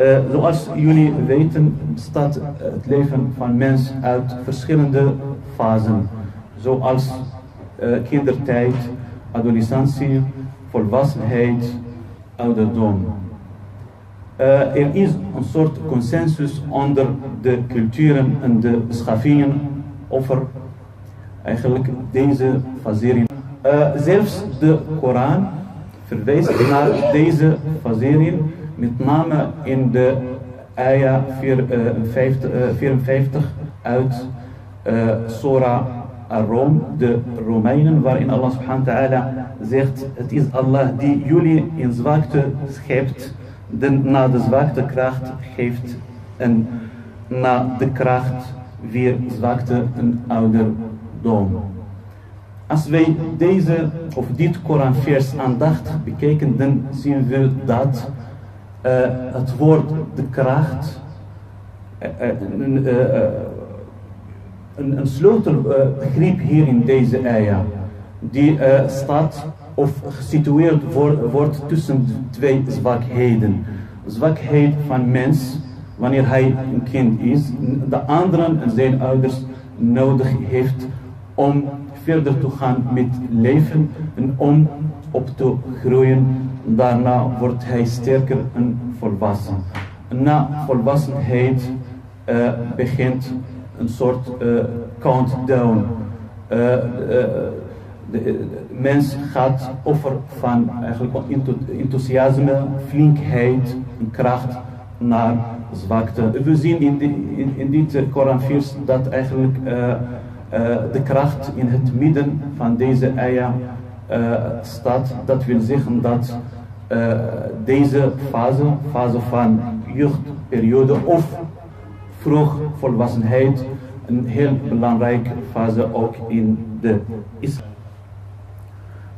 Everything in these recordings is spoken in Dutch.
Uh, zoals jullie weten bestaat het leven van mens uit verschillende fasen, zoals uh, kindertijd, adolescentie, volwassenheid, ouderdom. Er is een soort consensus onder de culturen en de beschavingen over eigenlijk deze fasering. zelfs de Koran verwijst naar deze fasering met name in de ayah 54, 54 uit uh, Surah Ar-Rom, de Romeinen, waarin Allah subhanahu wa ta'ala zegt, het is Allah die jullie in zwakte schept, de, na de zwakte kracht geeft en na de kracht weer zwakte een ouderdom. Als wij deze of dit Koranvers aandachtig bekijken, dan zien we dat het woord de kracht uh, een, een, een sleutelbegrip hier in deze ayah, die staat of gesitueerd wordt tussen twee zwakheden. Zwakheid van mens, wanneer hij een kind is, de anderen en zijn ouders nodig heeft om verder te gaan met leven en om op te groeien. Daarna wordt hij sterker en volwassen. Na volwassenheid uh, begint een soort uh, countdown. Uh, de, mens gaat over van eigenlijk enthousiasme, flinkheid en kracht naar zwakte. We zien in, die, in, in dit Koranvers dat eigenlijk de kracht in het midden van deze ayah uh, staat. Dat wil zeggen dat uh, deze fase, fase van jeugdperiode of vroeg volwassenheid, een heel belangrijke fase ook in de islam.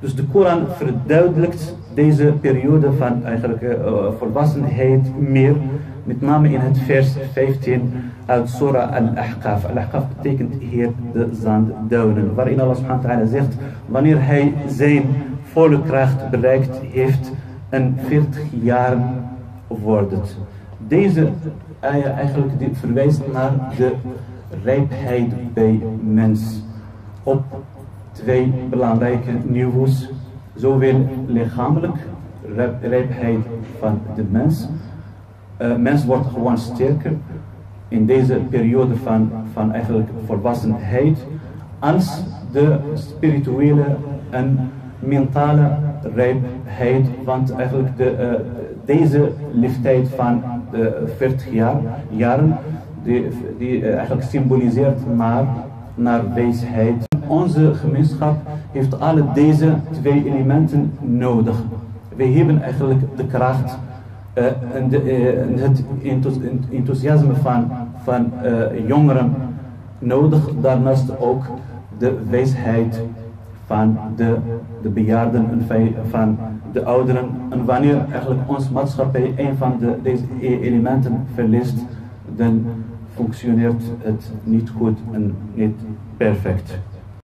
Dus de Koran verduidelijkt deze periode van eigenlijk volwassenheid meer, met name in het vers 15 uit Surah Al-Ahqaf. Al-Ahqaf betekent hier de zandduinen, waarin Allah subhanahu wa ta'ala zegt, wanneer hij zijn volle kracht bereikt heeft en 40 jaar wordt het. Deze eigenlijk die verwijst naar de rijpheid bij mens. Op twee belangrijke niveaus, zowel lichamelijk, rijpheid van de mens. Uh, mens wordt gewoon sterker in deze periode van, van eigenlijk volwassenheid, als de spirituele en mentale rijpheid, want eigenlijk de, uh, deze leeftijd van de 40 jaar, jaren, die, die uh, eigenlijk symboliseert naar, naar wijsheid. Onze gemeenschap heeft alle deze twee elementen nodig. We hebben eigenlijk de kracht en, de, uh, het enthousiasme van, van uh, jongeren nodig. Daarnaast ook de wijsheid van de, de bejaarden en van de ouderen. En wanneer eigenlijk onze maatschappij een van de, deze e-, elementen verliest, dan functioneert het niet goed en niet perfect.